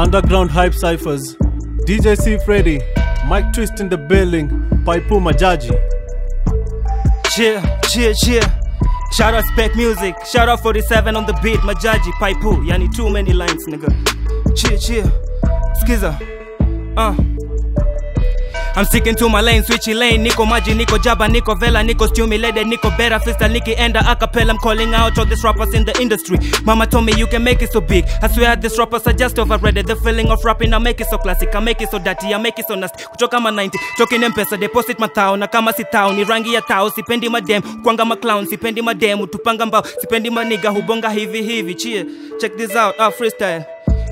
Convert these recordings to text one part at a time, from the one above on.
Underground Hype Cyphers, DJ C Freddy, Mike Twist in the building, Paipu Majaji. Cheer, cheer, cheer. Shout out Spec Music. Shout out 47 on the beat. Majaji, Paipu. Yani too many lines, nigga. Cheer, cheer. Skiza. Uh. I'm sticking to my lane, switchy lane. Niko maji, niko jaba, niko vela, niko stimulated, niko better freestyle, niki enda acapella. I'm calling out all these rappers in the industry. Mama told me you can make it so big. I swear these rappers are just overrated. The feeling of rapping, I make it so classic, I make it so dirty, I make it so nasty. Kutoka ma 90, talking mpesa, deposit matao, na kama si tao, ni rangi ya tao, sipendi madem, kwanga maclown, sipendi madem, utupanga mbao, sipendi maniga, hubonga hivi hivi. Cheer, check this out, ah, freestyle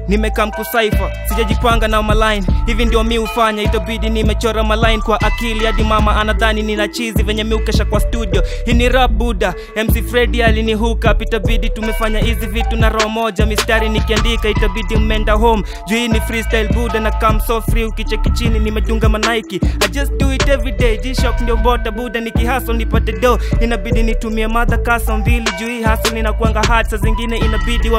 nimekaa mkusaifa sijajipanga na maline hivi ndio mi hufanya itabidi nimechora maline kwa akili. Hadi mama anadhani nina chizi venye mi ukesha kwa studio. Hii ni rap buda mc fredi alinihuka. Itabidi tumefanya hizi vitu na roho moja. Mistari nikiandika itabidi mmeenda home. Juu hii ni freestyle buda na kam so free. Ukicheki chini nimejunga manaiki. I just do it g-shock ndio bota buda nikihaso nipate do inabidi nitumie madha mbili. Juu hii zingine inabidi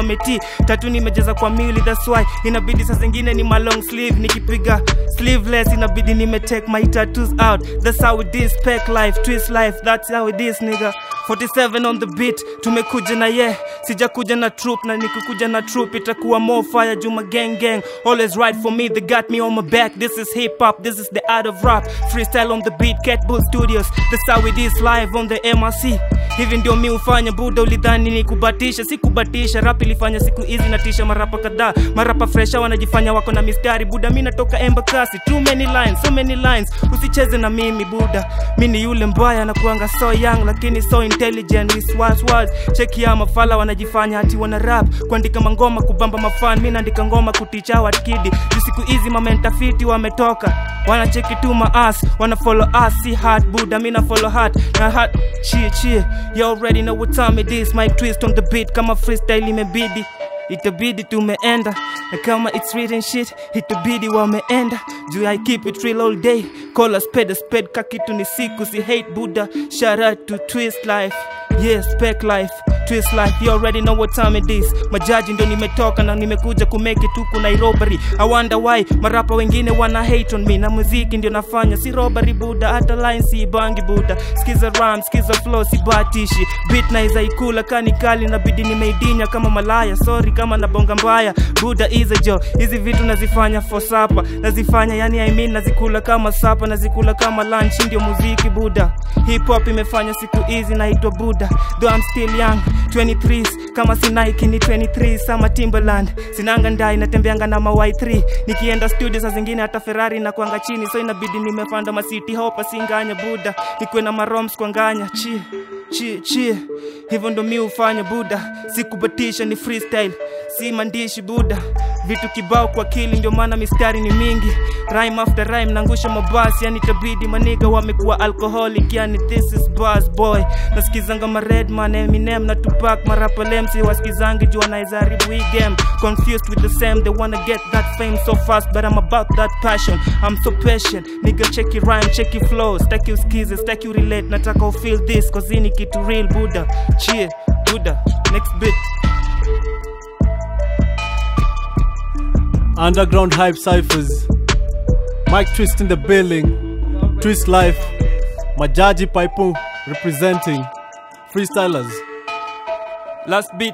tatu nimejeza kwa mili why inabidi saa zingine ni malong sleeve nikipiga sleeveless inabidi nime take my tattoos out. That's how it is life twist life that's how it is nigga. 47 on the beat tumekuja na ye yeah. sijakuja na troop na nikikuja na troop itakuwa more fire juma gang gang. Always right for me they got me on my back. This is hip hop this is the art of rap. Freestyle on the beat cat bull studios. That's how it is live on the mrc hivi ndio mi ufanya buda ulidhani ni kubatisha si kubatisha. Rap ilifanya siku hizi natisha marapa kadhaa. Marapa fresha wanajifanya wako na mistari. Buda mi natoka embakasi too many lines so many lines. Usicheze na mimi buda mi ni yule mbaya na kuanga so young lakini so intelligent. With words words cheki ya mafala wanajifanya hati wana rap. Kuandika mangoma kubamba mafan. Mi naandika ngoma kuticha watkidi juu siku hizi mamentafiti wametoka. Wanacheki tu maas wana follow us si hard buda mi na follow heart na heart chie chie you already know what time it is. My twist on the beat kama freestyle imebidi itabidi tumeenda na kama it's written shit. Itabidi wameenda juu i keep it real all day? Call a spade a spade kakitu ni siku si hate buddha. Shout out to twist life yeah spec life twist life. You already know what time it is. Majaji ndio nimetoka na nimekuja kumake it huku nairobi. I wonder why marapa wengine wana hate on me. Na muziki ndio nafanya. Si robbery buda hata line si bangi buda skiza rhyme skiza flow si batishi. Beat na izaikula kani kali na bidi nimeidinya kama malaya. Sorry kama nabonga mbaya. Buda is a jo hizi vitu nazifanya for supper. Nazifanya yani I mean nazikula kama sapa nazikula kama lunch. Ndio muziki buda hip hop imefanya siku hizi naitwa Buddha though I'm still young. 23s kama si Nike ni 23 sama Timberland. Sinanga ndai natembeanga na ma Y3 nikienda studio saa zingine hata Ferrari na kuanga chini so inabidi nimepanda ma city hopper singanya buda nikwe na maroms kwa nganya chi chi chi hivyo ndo mi hufanya buda sikubatisha ni freestyle. Si mandishi buda vitu kibao kwa kili ndio maana mistari ni mingi. Rhyme after rhyme nangusha mabasi yani tabidi maniga wamekuwa alcoholic yani this is buzz boy. Nasikizanga ma redman eminem na tupac marapa lemsi wasikizangi juu anaweza haribu hii game. Confused with the same they wanna get that fame so fast but i'm about that passion. I'm so patient. Nigga check your rhyme check your flow. Staki stack staki urelate nataka ufeel this cause hii ni kitu real buda cheer buda next bit Underground Hype Cyphers, Mike Twist in the building, Twist Life, Majaji Paipu representing. Freestylers. last beat